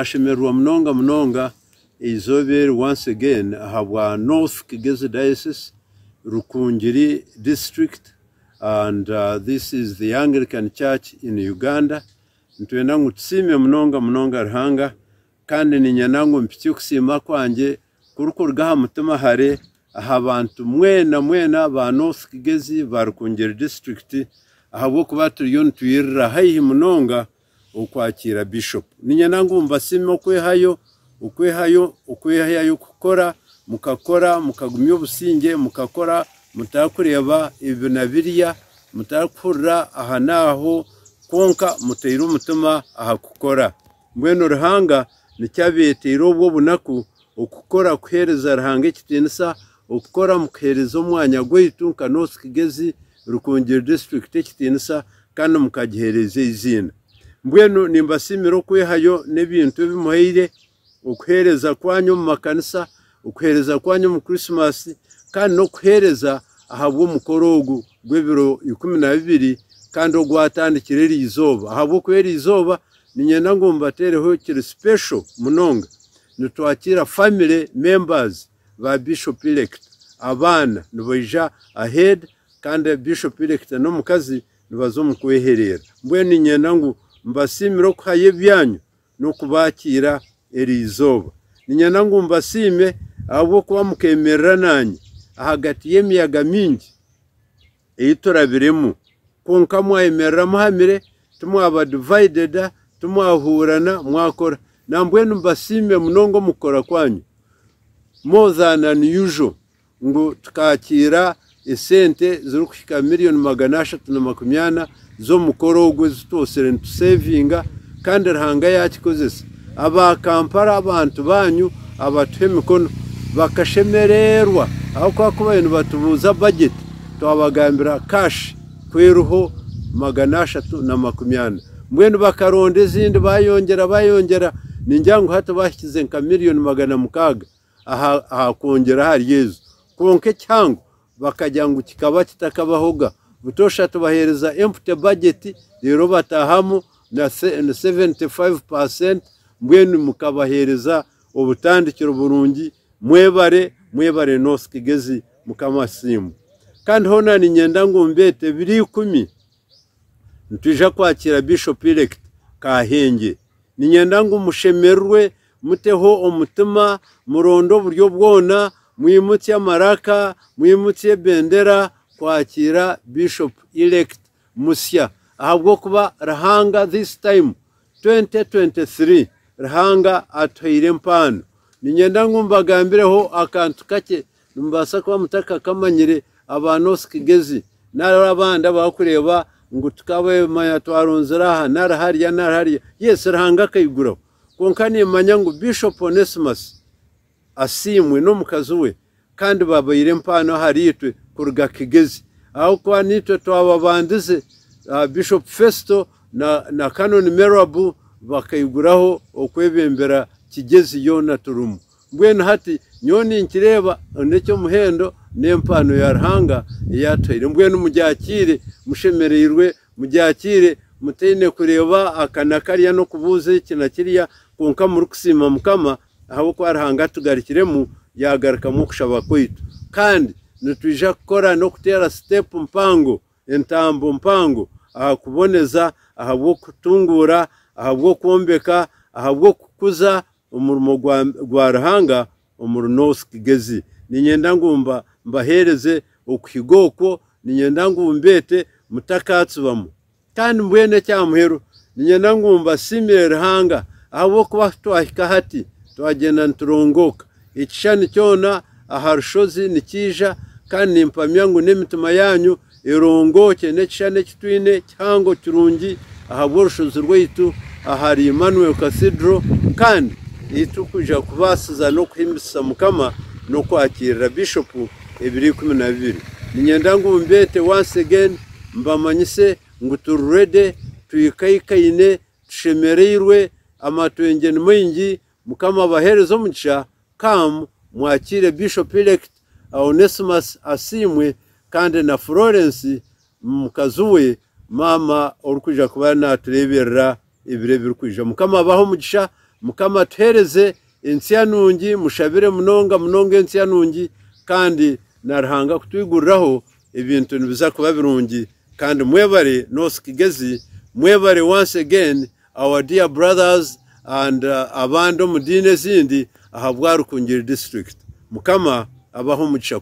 ashemerwa munonga munonga izobere once again. Ahabwa north kigezi diocese rukungiri district and uh, this is the anglican church in uganda. Ntwenda ngu tusime munonga munonga ruhanga kandi ninyana ngu mpiki kusima kwanjye kurukurugaha mutima hare aha bantu mwena mwena ba north kigezi ba rukungiri district. Ahabwokuba turiyo nitwirira haihi munonga okwakira bishop. Ninyana ngu mbasime okwehayo okwehayo okwehayo kukora mukakora mukagumya obusinge mukakora mutakureba ibi na biriya mutakuhurira aha naho konka muteire omutima aha kukora. Mbwenu ruhanga nikyabeteire obwo bunaku okukora kuhereza ruhanga ekitiinisa okukora mukuhereza omwanya gwaitu nka north kigezi rukungiri district kandi mukagihereza izina mbwenu nimbasimira okwehayo n'ebintu ebimuhaire okuhereza kwanyu omu makanisa okuhereza kwanyu omu krisimasi kandi n'okuhereza ahabw'omukoro ogu gw'ebiro ikumi na bibiri kandi ogwatandikire eri izooba ahabw'okuba eri izooba ninyenda ngu mbateereho kiri special munonga. Nitwakira family members ba bishop elect. Abaana nibaija ahead kandi bishop elect n'omukazi nibaza omu kweherera. Mbwenu ninyenda ngu mbasimire okuhaya ebyanyu n'okubakiira eri izooba ninyenda ngu mbasiime ahabw'okuba mukemerera nanye ahagati y'emiyaga mingi ei turabiremu konka mwayemerera muhamire timwaba divided timwahurana mwakora. Nambwenu mbasiime munonga omukukora kwanyu. More than unusual ngu tukakiira esente zirikuhika miliyoni magana ashatu na makumyana z'omukoro ogwo ezitwosire nitusevinga kandi ruhanga yakikozesa. Aba kampala abantu banyu abatuha emikono bakashemererwa. Aho kwakubaye nibatubuuza budget twabagambira kashi kweruho magana ashatu na makumyana. Mbwenu bakaronda ezindi bayongera bayongera. Ningira ngu hati bahikize nka miliyoni magana mukaaga. Aha kwongera hari ezo konka ekyangu bakagira ngu kikaba kitakabahoga. Butosha tubahereza empty budget rero batahamu na se- na 75% mbwenu mukabahereza obutandikiro burungi mwebare mwebare north kigezi mukamasimu kandi hona ninyenda ngu mbete biri ikumi ntwija kwakira bishop elect kahenge. Ninyenda ngu mushemerwe muteho omutima muronde oburyo bwona mwimutye amaraka mwimutye bendera kwakira bishop elect musya ahabwokuba ruhanga this time 2023 ruhanga atuhaire empano ninyenda ngu mbagambireho akantu kake nimubasa kuba mutakakamanyire abanosi kigezi nara abandi abakureba ngu tukabemanya twarunzire aha nara hariya nara hariya. Yesi ruhanga akayiguraho konka nimanya ngu bishop onesimus asimwe n'omukazi we kandi babaire empano hari itwe kuruga kigezi aho kuba nitwe twababandize uh, bishop festo na, canon merabu bakayiguraho okwebembera kigezi yona turumu mbwenu hati nyoni nkireba ndekyo muhendo n'empano ya ruhanga eyatwaire. Mbwenu mugyakire mushemereirwe mugyakire mutaine kureba akana karya no kubuuza eki na konka muri kusiima mukama ahabwokuba ruhanga atugarukiremu yagarukamu okushaba kwaitu kandi nitwija kukora n'okuteera sitepu mpango entambo mpango aha kuboneza ahabw'okutunguura ahabw'okwombeka ahabw'okukuza omurimo gwa, ruhanga omuri north kigezi ninyenda ngu mba mbahereze okuhiga okwo ninyenda ngu mbete mutakatsubamu kandi mbwene ekyamuheru ninyenda ngu mbasimire ruhanga ahabw'okuba twahika hati twagenda niturongoka ekishushani kyona aha rushozi nikiija kandi nimpamya ngu n'emitima yanyu erongoke n'ekishushani ekitwine kihango kirungi ahabw'orushozi rwaitu ahari emmanuel cathedral kandi itukuja kubasiza n'okuhimbisa mukama n'okwakirira bishopu ebiri ikumi na bibiri. Ninyenda ngu mbete once again mbamanyise ngu turi ready twikaikaine tushemereirwe amatwenge ni maingi mukama abahereza omugisha kamu mwakire bishop elect onesimus asimwe kandi na florence mukazi we mama orikwija kuba natureberera ebiro ebirikwija mukama abaho omugisha mukama tuhereze ensi nungi mushabire munonga munonga ensi nungi kandi naruhanga kutwiguriraho ibintu nibiza kuba birungi. Kandi mwebare north kigezi mwebare once again our dear brothers and uh, abandi omu diini ezindi aha bwarukungiri district. Mukama abaho umugisha